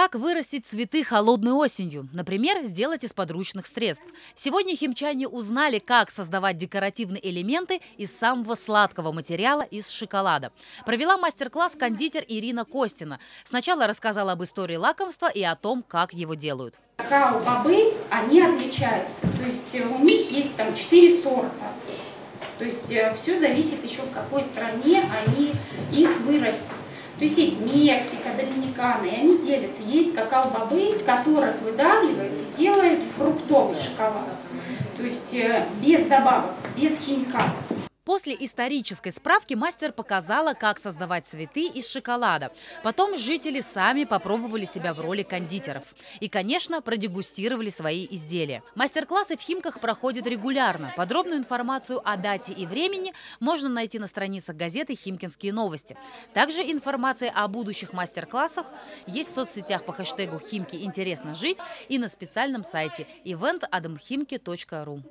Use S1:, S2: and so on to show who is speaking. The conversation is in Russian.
S1: Как вырастить цветы холодной осенью? Например, сделать из подручных средств. Сегодня химчане узнали, как создавать декоративные элементы из самого сладкого материала – из шоколада. Провела мастер-класс кондитер Ирина Костина. Сначала рассказала об истории лакомства и о том, как его делают.
S2: Какао-бобы, они отличаются. То есть у них есть там четыре сорта. То есть э, все зависит еще в какой стране они их вырастят. То есть есть Мексика, Доминикана, и они делятся. Есть какао-бобы, из которых выдавливают и делают фруктовый шоколад. То есть э, без добавок, без химикатов.
S1: После исторической справки мастер показала, как создавать цветы из шоколада. Потом жители сами попробовали себя в роли кондитеров. И, конечно, продегустировали свои изделия. Мастер-классы в Химках проходят регулярно. Подробную информацию о дате и времени можно найти на страницах газеты «Химкинские новости». Также информация о будущих мастер-классах есть в соцсетях по хэштегу «Химки интересно жить» и на специальном сайте eventadamhimki.ru.